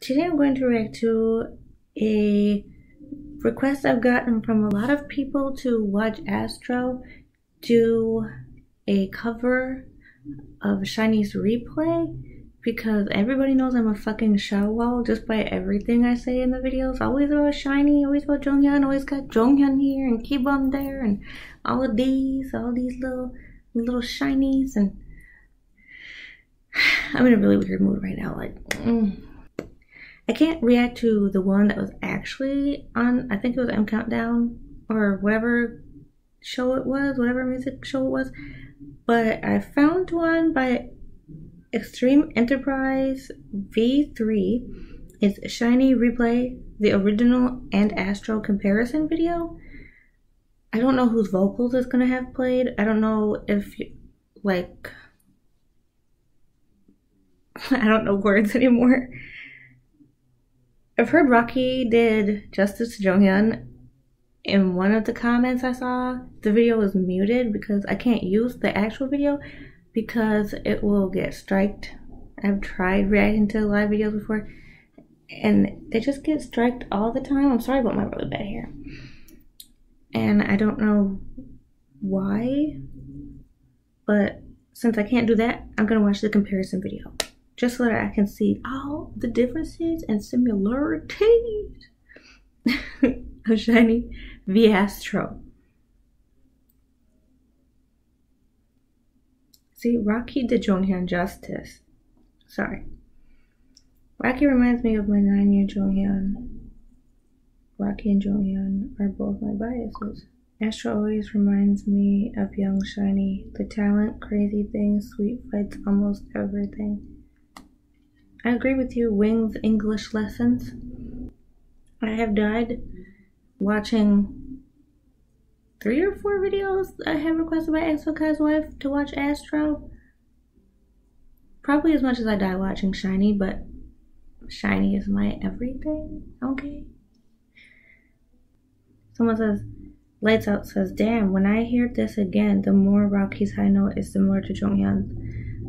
Today I'm going to react to a request I've gotten from a lot of people to watch Astro do a cover of SHINee's replay because everybody knows I'm a fucking Shawol just by everything I say in the videos. Always about SHINee, always about Jonghyun, always got Jonghyun here and Kibum there and all of these, all these little little SHINees and I'm in a really weird mood right now. Like, mm. I can't react to the one that was actually on, I think it was M Countdown or whatever show it was, whatever music show it was. But I found one by Extreme Enterprise V3. It's SHINee Replay, the original and Astro comparison video. I don't know whose vocals it's gonna have played. I don't know if, like, I don't know words anymore. I've heard Rocky did justice to Jonghyun. In one of the comments I saw, the video was muted because I can't use the actual video because it will get striked. I've tried reacting to live videos before and they just get striked all the time. I'm sorry about my really bad hair. And I don't know why, but since I can't do that, I'm gonna watch the comparison video just so that I can see all the differences and similarities of SHINee v Astro. See, Rocky did Jonghyun justice. Sorry. Rocky reminds me of my nine-year Jonghyun. Rocky and Jonghyun are both my biases. Astro always reminds me of young SHINee. The talent, crazy things, sweet fights, almost everything. I agree with you, Wing's English lessons. I have died watching three or four videos I have requested by EXO-Kai's wife to watch Astro. Probably as much as I die watching SHINee, but SHINee is my everything, okay? Someone says, Lights Out says, Damn, when I hear this again, the more Rocky's high note is similar to Jonghyun's.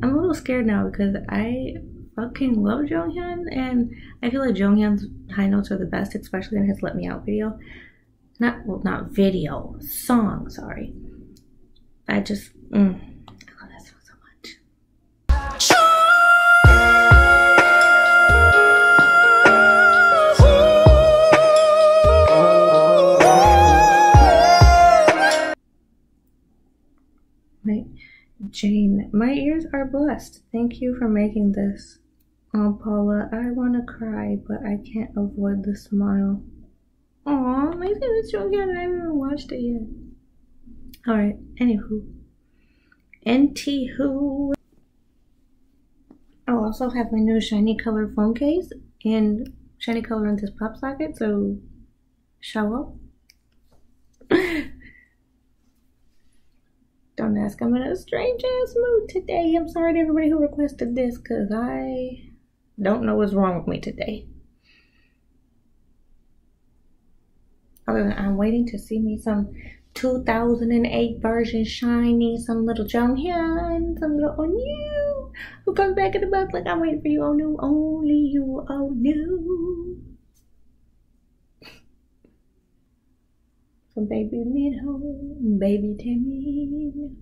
I'm a little scared now because I fucking love Jonghyun, and I feel like Jonghyun's high notes are the best, especially in his "Let Me Out" video. Not well, not video, song. Sorry. I just, mm. Jane, my ears are blessed. Thank you for making this. Oh, Paula, I want to cry, but I can't avoid the smile. Aw, my favorite show again. I haven't even watched it yet. Alright, anywho. NT Who. Oh, I'll also have my new SHINee color phone case and SHINee color in this pop socket, so show up. Don't ask, I'm in a strange ass mood today. I'm sorry to everybody who requested this because I don't know what's wrong with me today. Other than I'm waiting to see me some 2008 version SHINee, some little Jonghyun, some little Onew who comes back in the box like I'm waiting for you, oh no, only you, oh no. Some baby Minho, baby Taemin,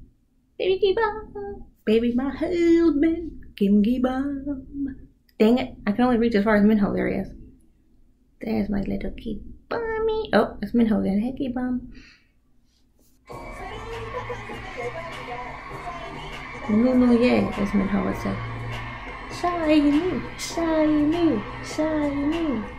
baby Kibum, baby my husband, Kim Kibum. Dang it, I can only reach as far as Minho there he is. There's my little key bummy. Oh, it's Minho again. Hey, Kibum. No, no, yeah, as Minho would say. SHINee, SHINee, SHINee.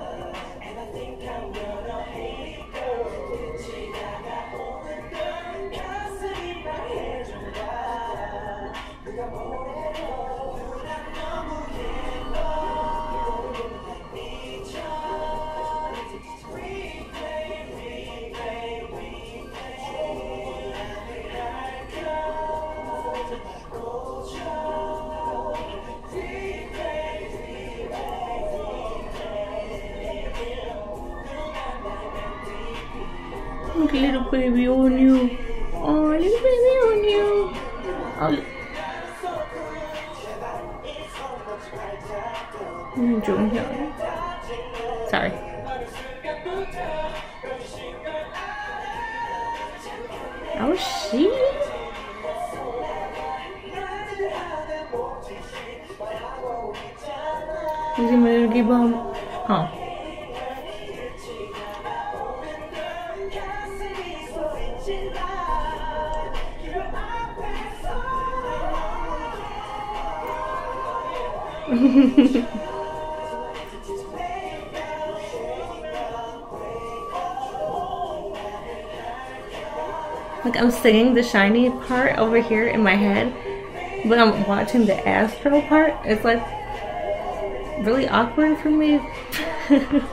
Look, little baby Onew. Oh, little baby Onew. Oh. Mm, Jonghyun. Sorry. Oh, she. Is he my little bum? Oh. like I'm singing the SHINee part over here in my head, but I'm watching the astro part. It's like really awkward for me.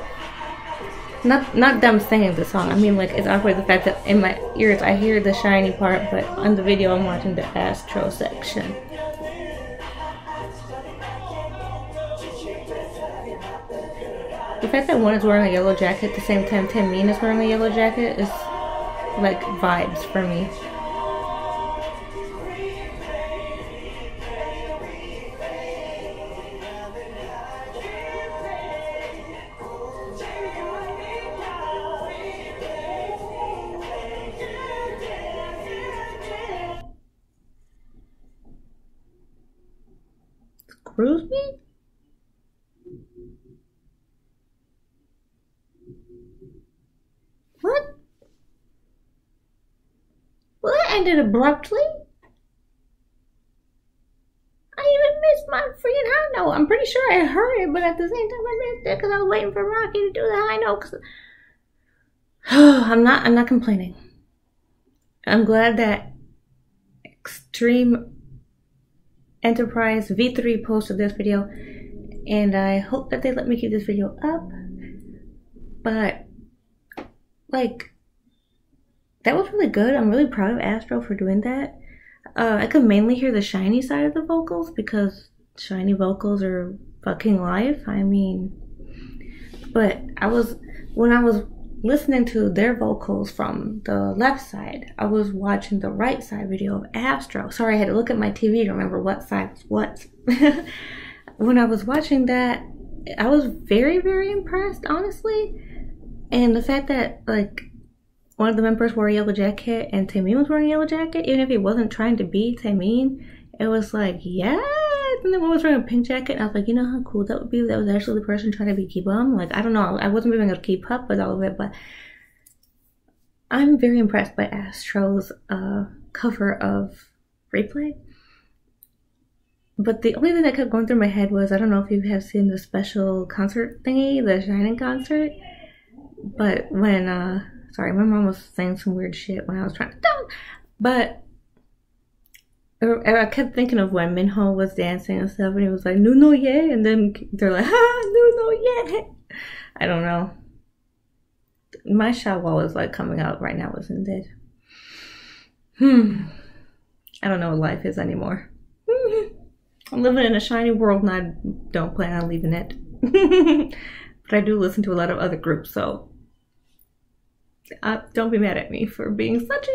not not them singing the song. I mean like it's awkward the fact that in my ears I hear the shiny part, but on the video I'm watching the astro section. The fact that one is wearing a yellow jacket at the same time Taemin is wearing a yellow jacket is like vibes for me. Excuse me? Ended abruptly. I even missed my freaking high note. I'm pretty sure I heard it, but at the same time I missed it because I was waiting for Rocky to do the high note. Cause I'm not. I'm not complaining. I'm glad that Extreme Enterprise V3 posted this video, and I hope that they let me keep this video up. But like that was really good. I'm really proud of Astro for doing that. Uh, I could mainly hear the SHINee side of the vocals because SHINee vocals are fucking life. I mean, but I was when I was listening to their vocals from the left side, I was watching the right side video of Astro. Sorry, I had to look at my TV to remember what side was what. when I was watching that, I was very, very impressed, honestly. And the fact that like one of the members wore a yellow jacket and Taemin was wearing a yellow jacket, even if he wasn't trying to be Taemin, it was like, yeah. And then one was wearing a pink jacket, and I was like, you know how cool that would be? That was actually the person trying to be K-pop. Like, I don't know, I wasn't even gonna keep up with all of it, but I'm very impressed by Astro's uh, cover of Replay. But the only thing that kept going through my head was I don't know if you have seen the special concert thingy, the Shining concert, but when uh, Sorry, my mom was saying some weird shit when I was trying to talk. But I kept thinking of when Minho was dancing and stuff, and he was like, "No, no, yeah," and then they're like, "Ha, no, no, yeah." I don't know. My wall is like coming out right now, isn't it? Hmm. I don't know what life is anymore. I'm living in a SHINee world, and I don't plan on leaving it. but I do listen to a lot of other groups, so uh, don't be mad at me for being such a